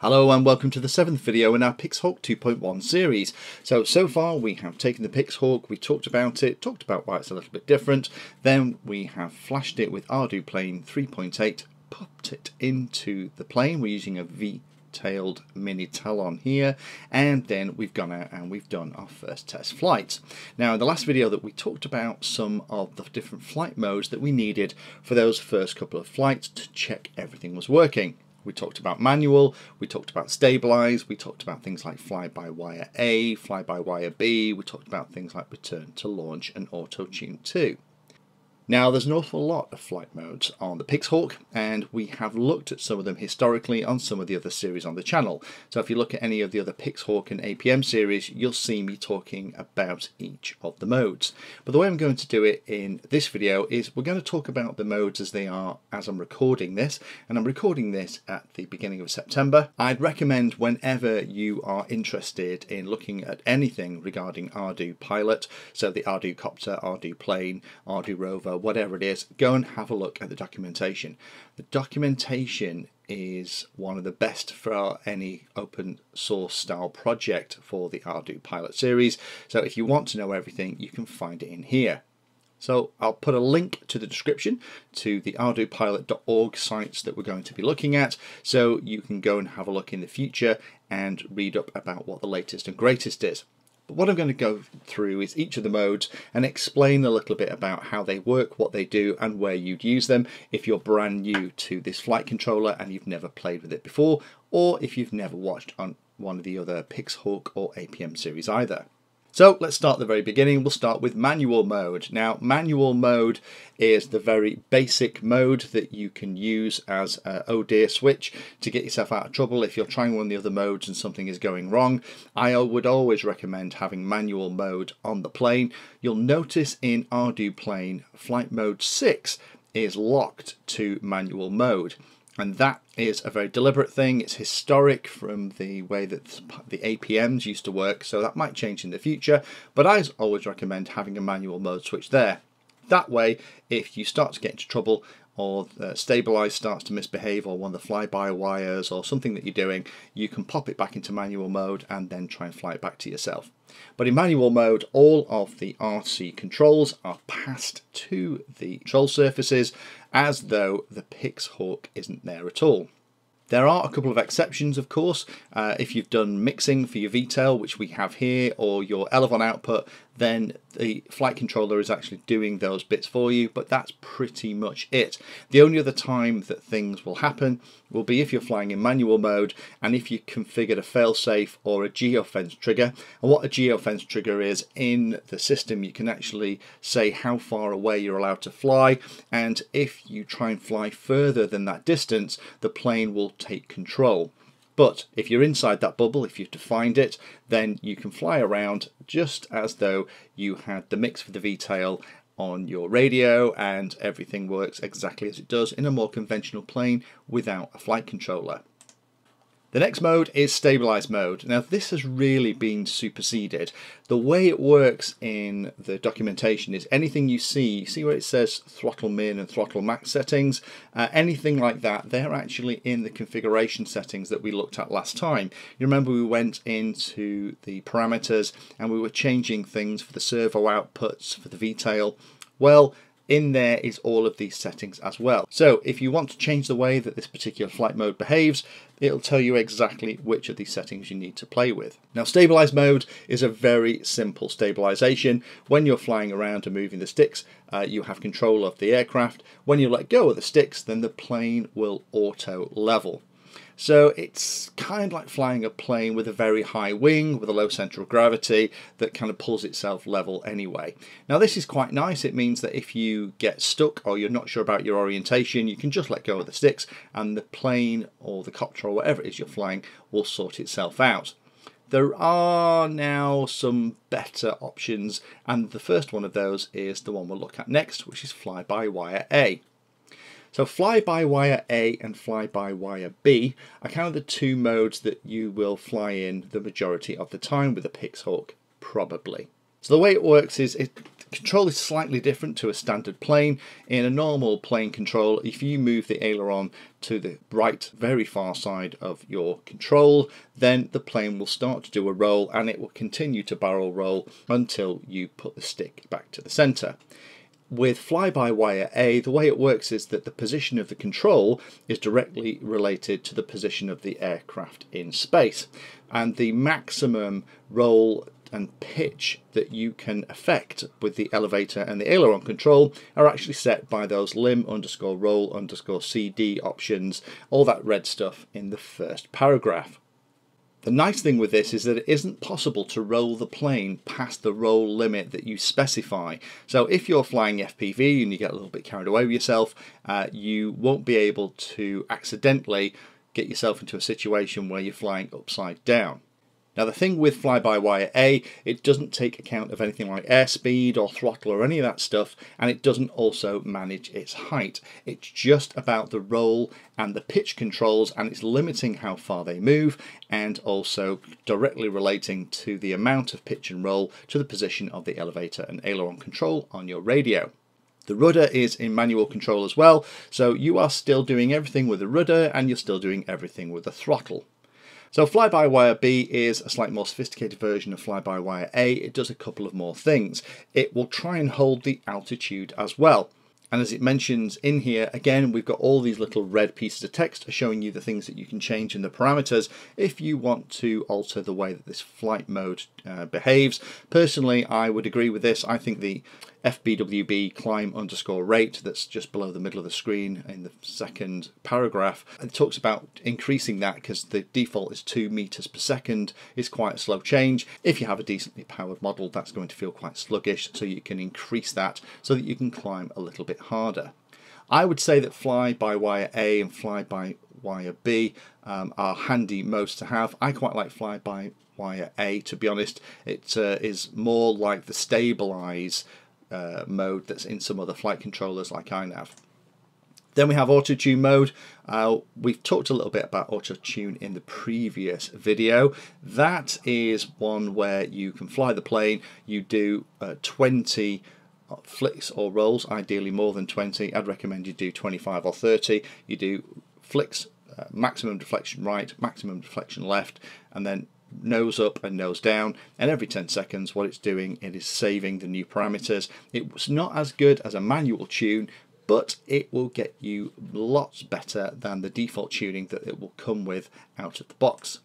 Hello and welcome to the seventh video in our Pixhawk 2.1 series. So, so far we have taken the Pixhawk, we talked about it, talked about why it's a little bit different, then we have flashed it with Arduplane 3.8, popped it into the plane, we're using a V-tailed mini Talon here, and then we've gone out and we've done our first test flight. Now in the last video that we talked about some of the different flight modes that we needed for those first couple of flights to check everything was working. We talked about manual, we talked about stabilize, we talked about things like fly-by-wire A, fly-by-wire B, we talked about things like return to launch and auto-tune 2. Now, there's an awful lot of flight modes on the Pixhawk, and we have looked at some of them historically on some of the other series on the channel. So if you look at any of the other Pixhawk and APM series, you'll see me talking about each of the modes. But the way I'm going to do it in this video is we're going to talk about the modes as they are as I'm recording this, and I'm recording this at the beginning of September. I'd recommend whenever you are interested in looking at anything regarding Ardu Pilot, so the Ardu Copter, Ardu Plane, Ardu Rover, whatever it is, go and have a look at the documentation. The documentation is one of the best for any open source style project for the Ardu Pilot series. So if you want to know everything, you can find it in here. So I'll put a link to the description to the ardupilot.org sites that we're going to be looking at so you can go and have a look in the future and read up about what the latest and greatest is. But what I'm going to go through is each of the modes and explain a little bit about how they work, what they do, and where you'd use them if you're brand new to this flight controller and you've never played with it before, or if you've never watched on one of the other Pixhawk or APM series either. So let's start at the very beginning. We'll start with manual mode. Now, manual mode is the very basic mode that you can use as a oh dear switch to get yourself out of trouble if you're trying one of the other modes and something is going wrong. I would always recommend having manual mode on the plane. You'll notice in Arduplane flight mode 6 is locked to manual mode and that is a very deliberate thing. It's historic from the way that the APMs used to work, so that might change in the future, but I always recommend having a manual mode switch there. That way, if you start to get into trouble or stabilize starts to misbehave or one of the fly-by wires or something that you're doing, you can pop it back into manual mode and then try and fly it back to yourself. But in manual mode, all of the RC controls are passed to the control surfaces as though the Pixhawk isn't there at all. There are a couple of exceptions, of course. Uh, if you've done mixing for your VTail, which we have here, or your Elevon output, then the flight controller is actually doing those bits for you, but that's pretty much it. The only other time that things will happen will be if you're flying in manual mode and if you configured a failsafe or a geofence trigger. And what a geofence trigger is in the system, you can actually say how far away you're allowed to fly, and if you try and fly further than that distance, the plane will take control. But if you're inside that bubble, if you've defined it, then you can fly around just as though you had the mix for the V-tail on your radio and everything works exactly as it does in a more conventional plane without a flight controller. The next mode is stabilize mode. Now this has really been superseded. The way it works in the documentation is anything you see, see where it says throttle min and throttle max settings, uh, anything like that, they're actually in the configuration settings that we looked at last time. You remember we went into the parameters and we were changing things for the servo outputs for the V-tail. Well, in there is all of these settings as well. So if you want to change the way that this particular flight mode behaves, it'll tell you exactly which of these settings you need to play with. Now stabilize mode is a very simple stabilization. When you're flying around and moving the sticks, uh, you have control of the aircraft. When you let go of the sticks, then the plane will auto level. So it's kind of like flying a plane with a very high wing with a low central gravity that kind of pulls itself level anyway. Now this is quite nice. It means that if you get stuck or you're not sure about your orientation, you can just let go of the sticks and the plane or the copter or whatever it is you're flying will sort itself out. There are now some better options, and the first one of those is the one we'll look at next, which is fly-by-wire A. So fly-by-wire A and fly-by-wire B are kind of the two modes that you will fly in the majority of the time with a Pixhawk, probably. So the way it works is it control is slightly different to a standard plane. In a normal plane control, if you move the aileron to the right, very far side of your control, then the plane will start to do a roll and it will continue to barrel roll until you put the stick back to the center with fly-by-wire A, the way it works is that the position of the control is directly related to the position of the aircraft in space. And the maximum roll and pitch that you can affect with the elevator and the aileron control are actually set by those lim underscore roll underscore CD options, all that red stuff in the first paragraph. The nice thing with this is that it isn't possible to roll the plane past the roll limit that you specify. So if you're flying FPV and you get a little bit carried away with yourself, uh, you won't be able to accidentally get yourself into a situation where you're flying upside down. Now the thing with fly-by-wire A, it doesn't take account of anything like airspeed or throttle or any of that stuff, and it doesn't also manage its height. It's just about the roll and the pitch controls, and it's limiting how far they move, and also directly relating to the amount of pitch and roll to the position of the elevator and aileron control on your radio. The rudder is in manual control as well, so you are still doing everything with the rudder and you're still doing everything with the throttle. So fly-by-wire B is a slightly more sophisticated version of fly-by-wire A. It does a couple of more things. It will try and hold the altitude as well. And as it mentions in here, again, we've got all these little red pieces of text showing you the things that you can change in the parameters if you want to alter the way that this flight mode uh, behaves. Personally, I would agree with this. I think the FBWB climb underscore rate that's just below the middle of the screen in the second paragraph. It talks about increasing that because the default is 2 meters per second. It's quite a slow change. If you have a decently powered model, that's going to feel quite sluggish, so you can increase that so that you can climb a little bit harder. I would say that fly by wire A and fly by wire B um, are handy modes to have. I quite like fly by wire A to be honest. It uh, is more like the stabilize uh, mode that's in some other flight controllers like iNav. Then we have auto tune mode. Uh, we've talked a little bit about auto tune in the previous video. That is one where you can fly the plane, you do uh, 20 flicks or rolls, ideally more than 20. I'd recommend you do 25 or 30. You do flicks, uh, maximum deflection right, maximum deflection left, and then nose up and nose down and every 10 seconds what it's doing it is saving the new parameters it's not as good as a manual tune but it will get you lots better than the default tuning that it will come with out of the box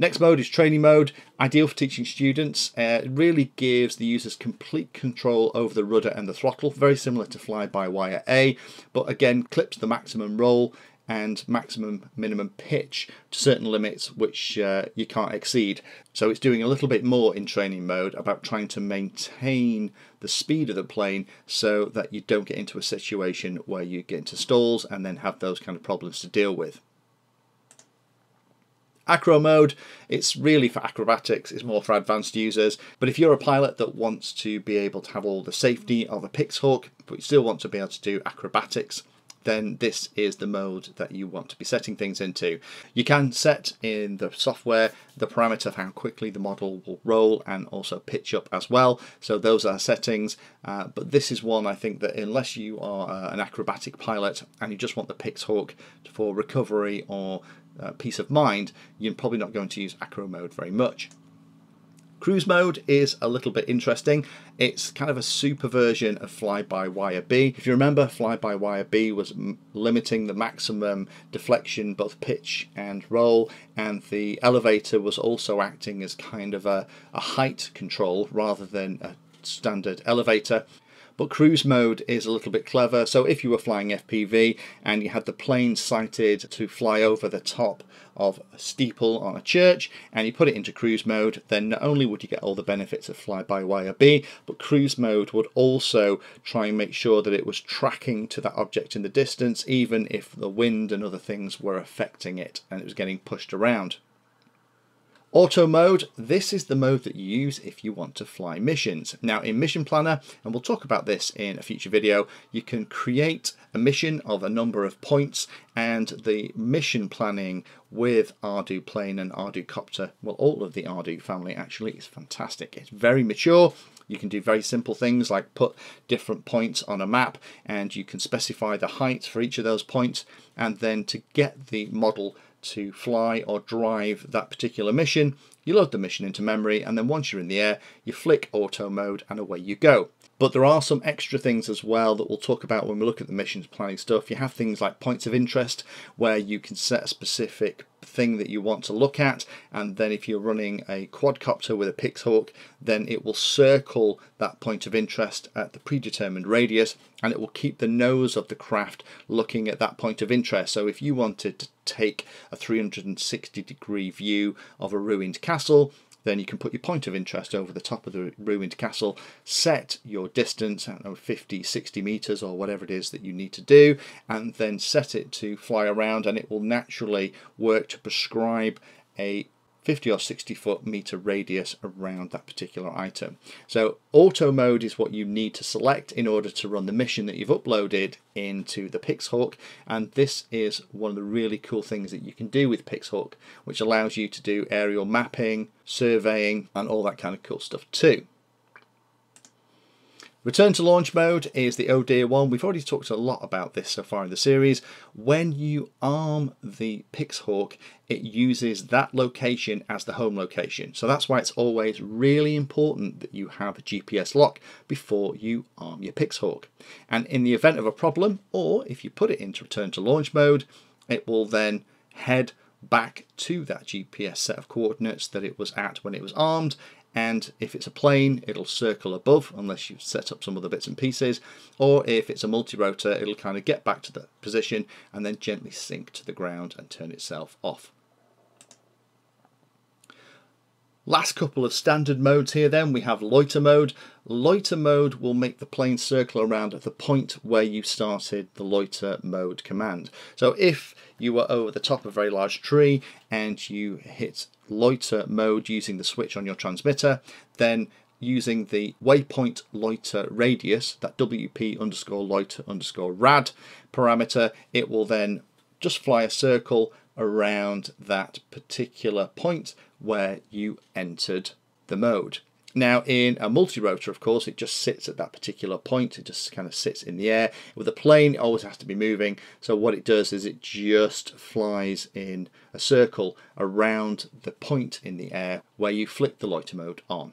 Next mode is training mode, ideal for teaching students. Uh, it really gives the users complete control over the rudder and the throttle, very similar to fly-by-wire A, but again clips the maximum roll and maximum minimum pitch to certain limits which uh, you can't exceed. So it's doing a little bit more in training mode about trying to maintain the speed of the plane so that you don't get into a situation where you get into stalls and then have those kind of problems to deal with. Acro mode, it's really for acrobatics, it's more for advanced users, but if you're a pilot that wants to be able to have all the safety of a Pixhawk, but you still want to be able to do acrobatics, then this is the mode that you want to be setting things into. You can set in the software the parameter of how quickly the model will roll and also pitch up as well. So those are settings, uh, but this is one I think that unless you are uh, an acrobatic pilot and you just want the Pixhawk for recovery or uh, peace of mind, you're probably not going to use acro mode very much. Cruise mode is a little bit interesting. It's kind of a super version of fly-by-wire B. If you remember, fly-by-wire B was limiting the maximum deflection, both pitch and roll, and the elevator was also acting as kind of a, a height control rather than a standard elevator. But cruise mode is a little bit clever. So if you were flying FPV and you had the plane sighted to fly over the top of a steeple on a church and you put it into cruise mode, then not only would you get all the benefits of fly-by-wire B, but cruise mode would also try and make sure that it was tracking to that object in the distance, even if the wind and other things were affecting it and it was getting pushed around. Auto mode, this is the mode that you use if you want to fly missions. Now in Mission Planner, and we'll talk about this in a future video, you can create a mission of a number of points and the mission planning with Arduplane and Arducopter, well all of the Ardu family actually is fantastic. It's very mature, you can do very simple things like put different points on a map and you can specify the height for each of those points and then to get the model to fly or drive that particular mission. You load the mission into memory and then once you're in the air you flick auto mode and away you go. But there are some extra things as well that we'll talk about when we look at the missions planning stuff. You have things like points of interest where you can set a specific thing that you want to look at and then if you're running a quadcopter with a Pixhawk then it will circle that point of interest at the predetermined radius and it will keep the nose of the craft looking at that point of interest. So if you wanted to take a 360 degree view of a ruined castle then you can put your point of interest over the top of the ruined castle, set your distance, I don't know, 50, 60 meters or whatever it is that you need to do, and then set it to fly around and it will naturally work to prescribe a 50 or 60 foot meter radius around that particular item. So auto mode is what you need to select in order to run the mission that you've uploaded into the Pixhawk and this is one of the really cool things that you can do with Pixhawk which allows you to do aerial mapping, surveying and all that kind of cool stuff too. Return to launch mode is the oh dear one. We've already talked a lot about this so far in the series. When you arm the Pixhawk, it uses that location as the home location. So that's why it's always really important that you have a GPS lock before you arm your Pixhawk. And in the event of a problem, or if you put it into return to launch mode, it will then head back to that GPS set of coordinates that it was at when it was armed and if it's a plane it'll circle above unless you set up some other bits and pieces or if it's a multi-rotor it'll kind of get back to the position and then gently sink to the ground and turn itself off. Last couple of standard modes here then, we have loiter mode. Loiter mode will make the plane circle around at the point where you started the loiter mode command. So if you were over the top of a very large tree and you hit loiter mode using the switch on your transmitter, then using the waypoint loiter radius, that WP underscore loiter underscore rad parameter, it will then just fly a circle around that particular point where you entered the mode. Now in a multi-rotor of course it just sits at that particular point, it just kind of sits in the air. With a plane it always has to be moving so what it does is it just flies in a circle around the point in the air where you flick the loiter mode on.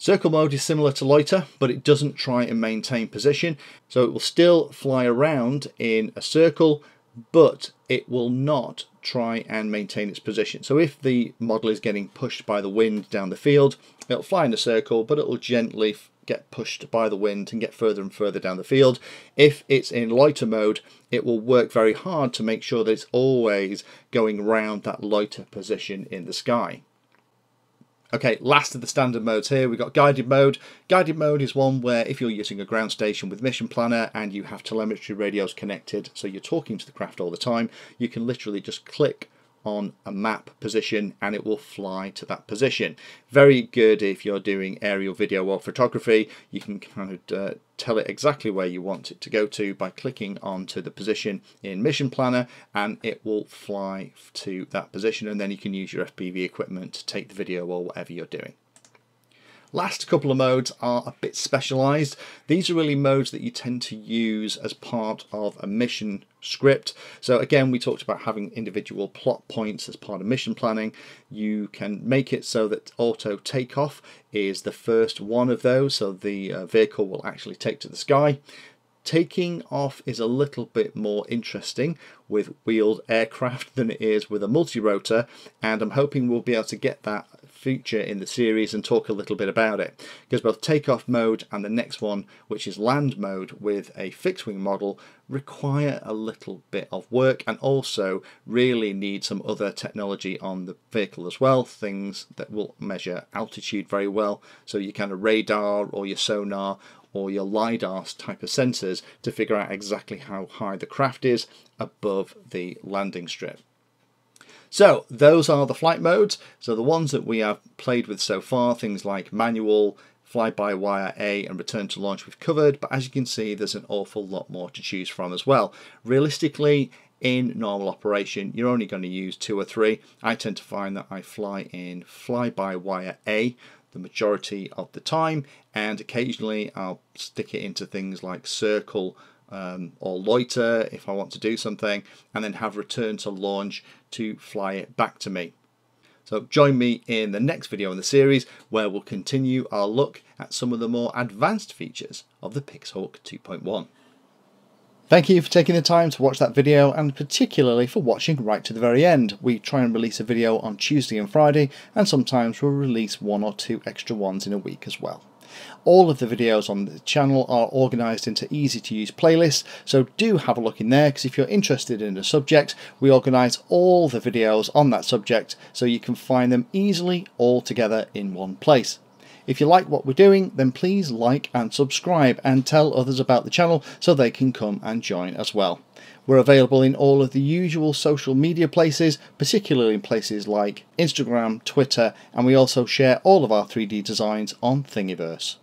Circle mode is similar to loiter, but it doesn't try and maintain position, so it will still fly around in a circle, but it will not try and maintain its position. So if the model is getting pushed by the wind down the field, it'll fly in a circle, but it'll gently get pushed by the wind and get further and further down the field. If it's in loiter mode, it will work very hard to make sure that it's always going round that loiter position in the sky. Okay, last of the standard modes here, we've got guided mode. Guided mode is one where if you're using a ground station with Mission Planner and you have telemetry radios connected, so you're talking to the craft all the time, you can literally just click on a map position and it will fly to that position. Very good if you're doing aerial video or photography. You can kind of uh, tell it exactly where you want it to go to by clicking onto the position in Mission Planner and it will fly to that position and then you can use your FPV equipment to take the video or whatever you're doing. Last couple of modes are a bit specialized. These are really modes that you tend to use as part of a mission script. So again, we talked about having individual plot points as part of mission planning. You can make it so that auto takeoff is the first one of those, so the uh, vehicle will actually take to the sky. Taking off is a little bit more interesting with wheeled aircraft than it is with a multi-rotor and I'm hoping we'll be able to get that feature in the series and talk a little bit about it because both takeoff mode and the next one which is land mode with a fixed wing model require a little bit of work and also really need some other technology on the vehicle as well things that will measure altitude very well so your kind of radar or your sonar or your LiDAR type of sensors to figure out exactly how high the craft is above the landing strip. So those are the flight modes. So the ones that we have played with so far, things like manual, fly-by-wire A and return to launch we've covered, but as you can see there's an awful lot more to choose from as well. Realistically, in normal operation, you're only going to use two or three. I tend to find that I fly in fly-by-wire A the majority of the time, and occasionally I'll stick it into things like circle um, or loiter if I want to do something, and then have return to launch to fly it back to me. So join me in the next video in the series where we'll continue our look at some of the more advanced features of the Pixhawk 2.1. Thank you for taking the time to watch that video and particularly for watching right to the very end. We try and release a video on Tuesday and Friday and sometimes we'll release one or two extra ones in a week as well. All of the videos on the channel are organised into easy to use playlists, so do have a look in there because if you're interested in a subject, we organise all the videos on that subject so you can find them easily all together in one place. If you like what we're doing, then please like and subscribe and tell others about the channel so they can come and join as well. We're available in all of the usual social media places, particularly in places like Instagram, Twitter, and we also share all of our 3D designs on Thingiverse.